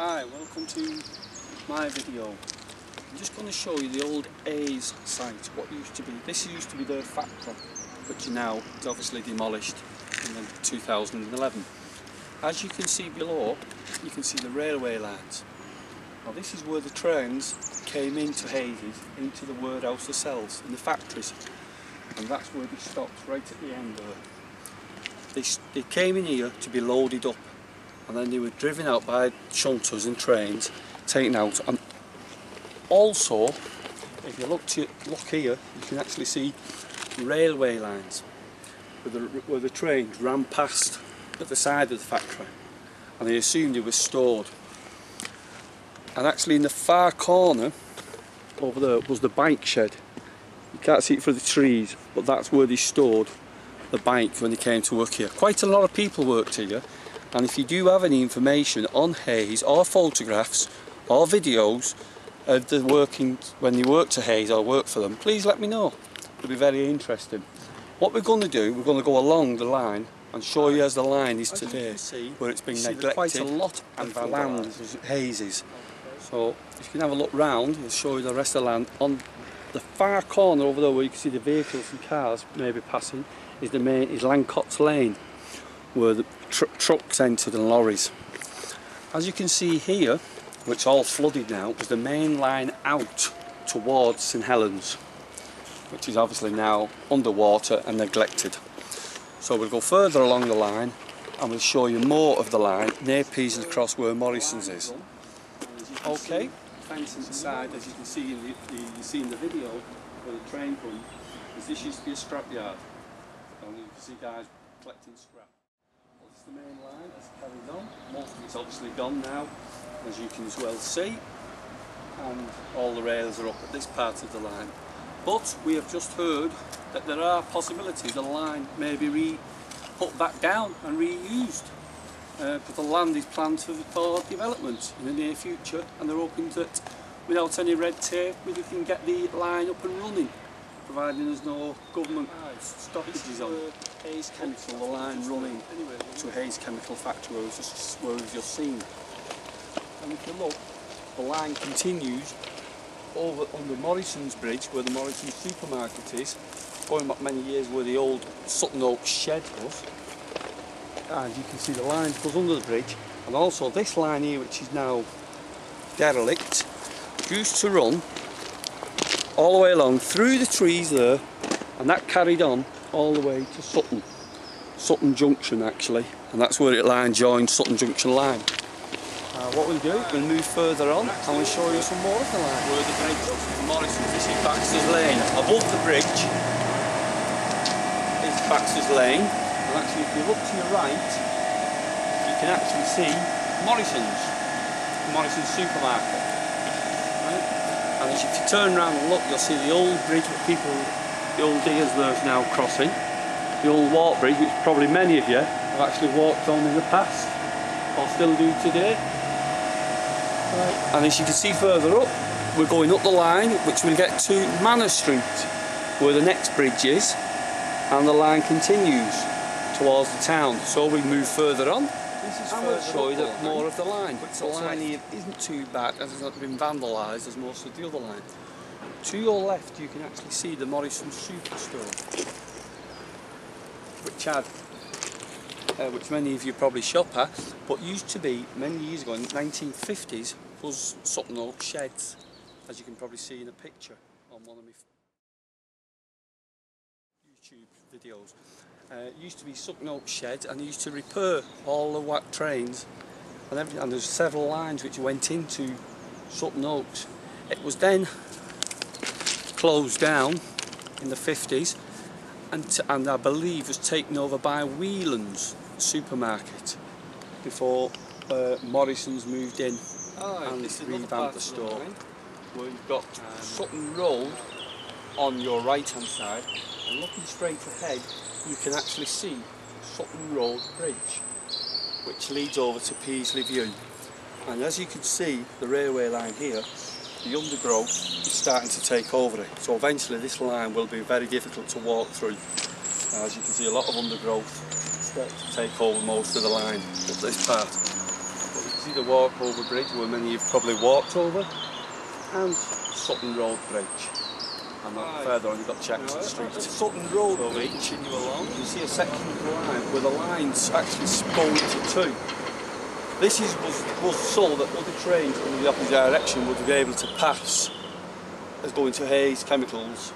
Hi, welcome to my video. I'm just going to show you the old Hays site, what used to be. This used to be their factory, which now is obviously demolished in 2011. As you can see below, you can see the railway lines. Now this is where the trains came into Hays, into the warehouse themselves, in the factories. And that's where they stopped, right at the end there. They, they came in here to be loaded up and then they were driven out by shunters and trains, taken out. And also, if you look, to, look here, you can actually see railway lines where the, where the trains ran past at the side of the factory and they assumed they were stored. And actually in the far corner over there was the bike shed. You can't see it for the trees, but that's where they stored the bike when they came to work here. Quite a lot of people worked here and if you do have any information on Hays or photographs or videos of the working when they work to Hays or work for them please let me know. It'll be very interesting. What we're going to do we're going to go along the line and show you as the line is today see, where it's been neglected quite a lot of land. Hays. Is so if you can have a look round we'll show you the rest of the land. On the far corner over there where you can see the vehicles and cars maybe passing is the main is Lancots Lane where the tr trucks entered and lorries. As you can see here, which all flooded now, was the main line out towards St Helens, which is obviously now underwater and neglected. So we'll go further along the line and we'll show you more of the line near Peas across where Morrison's is. Okay, fence inside, as you can see in the, the, you see in the video where the train comes, this used to be a scrap yard. And you can see guys collecting scrap the main line has carried on. Most of it's obviously gone now, as you can as well see. And all the rails are up at this part of the line. But we have just heard that there are possibilities the line may be re put back down and reused. Uh, the land is planned for, for development in the near future and they're hoping that without any red tape we can get the line up and running providing there's no government stoppages on Hays Chemical, the line running to Hays Chemical Factory where we've just, where we've just seen. And if you look, the line continues over under Morrison's Bridge where the Morrison's supermarket is, going back many years where the old Sutton Oak shed was. And you can see the line goes under the bridge and also this line here which is now derelict used to run all the way along through the trees there and that carried on all the way to Sutton. Sutton Junction actually and that's where it line joins Sutton Junction line. Uh, what we'll do we'll move further on and we'll show you some more of the line. Where the bridge Morrison's this is Baxter's Lane. Above the bridge is Baxter's Lane. And actually if you look to your right you can actually see Morrison's Morrison's supermarket and if you turn around and look, you'll see the old bridge where people, the old diggers there's now crossing. The old walk bridge, which probably many of you have actually walked on in the past, or still do today. Right. And as you can see further up, we're going up the line, which we'll get to Manor Street, where the next bridge is, and the line continues towards the town. So we move further on, and we'll show you that more of the line. The line here isn't too bad as it's not been vandalised as most of the other line. To your left you can actually see the Morrison Superstore which had uh, which many of you probably shop at but used to be many years ago in the 1950s was Sutton Oak Sheds as you can probably see in a picture on one of my YouTube videos. Uh, it used to be Oak Shed and used to repair all the whack trains and everything. And there's several lines which went into Sutton Oaks. It was then closed down in the 50s and, and I believe was taken over by Whelan's supermarket before uh, Morrison's moved in oh, and revamped the store. You've got um, Sutton Road on your right hand side and looking straight ahead you can actually see Sutton Road Bridge which leads over to Peasley View. And as you can see the railway line here the undergrowth is starting to take over it. So eventually this line will be very difficult to walk through. As you can see a lot of undergrowth starts to take over most of the line up this part. But you can see the walkover bridge where many you've probably walked over, and Sutton Road Bridge. And then Right. further on you've got Jackson Street. Sutton Road we Bridge. continue along. You see a section of line where the line's actually split into two. This is, was, was so that other trains coming the opposite direction would be able to pass as going to Hays Chemicals